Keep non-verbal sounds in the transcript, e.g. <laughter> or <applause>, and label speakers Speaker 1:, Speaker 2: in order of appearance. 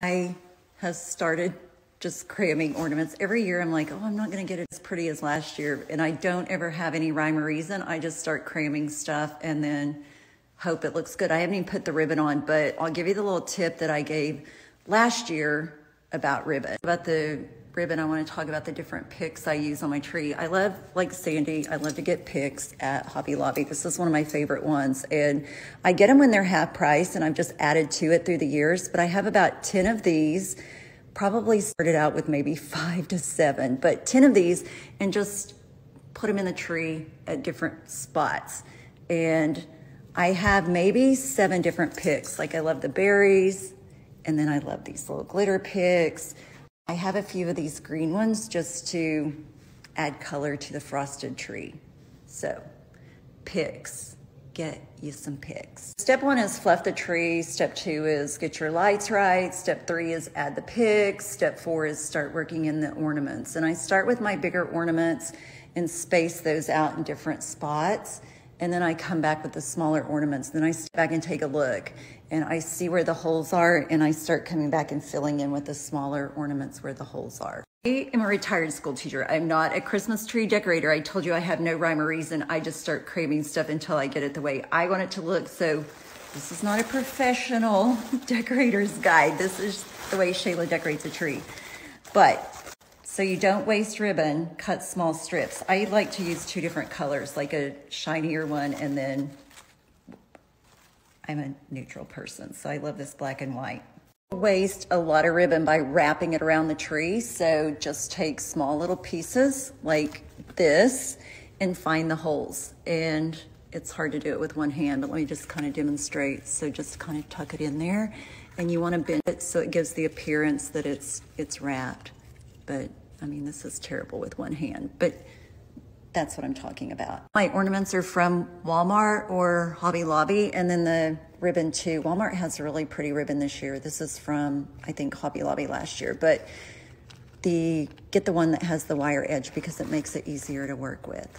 Speaker 1: I have started just cramming ornaments. Every year I'm like, oh, I'm not going to get it as pretty as last year. And I don't ever have any rhyme or reason. I just start cramming stuff and then hope it looks good. I haven't even put the ribbon on, but I'll give you the little tip that I gave last year about ribbon. About the ribbon, I want to talk about the different picks I use on my tree. I love, like Sandy, I love to get picks at Hobby Lobby. This is one of my favorite ones. And I get them when they're half price, and I've just added to it through the years. But I have about 10 of these, probably started out with maybe <laughs> five to seven, but 10 of these, and just put them in the tree at different spots. And I have maybe seven different picks. Like I love the berries, and then I love these little glitter picks. I have a few of these green ones just to add color to the frosted tree. So, picks. Get you some picks. Step one is fluff the tree. Step two is get your lights right. Step three is add the picks. Step four is start working in the ornaments. And I start with my bigger ornaments and space those out in different spots and then I come back with the smaller ornaments. Then I step back and take a look and I see where the holes are and I start coming back and filling in with the smaller ornaments where the holes are. I am a retired school teacher. I'm not a Christmas tree decorator. I told you I have no rhyme or reason. I just start craving stuff until I get it the way I want it to look. So this is not a professional <laughs> decorator's guide. This is the way Shalia decorates a tree. But so you don't waste ribbon, cut small strips. I like to use two different colors, like a shinier one and then I'm a neutral person, so I love this black and white. Waste a lot of ribbon by wrapping it around the tree, so just take small little pieces like this and find the holes. And it's hard to do it with one hand, but let me just kind of demonstrate. So just kind of tuck it in there and you want to bend it so it gives the appearance that it's it's wrapped. But I mean, this is terrible with one hand, but that's what I'm talking about. My ornaments are from Walmart or Hobby Lobby, and then the ribbon too. Walmart has a really pretty ribbon this year. This is from, I think, Hobby Lobby last year, but the get the one that has the wire edge because it makes it easier to work with.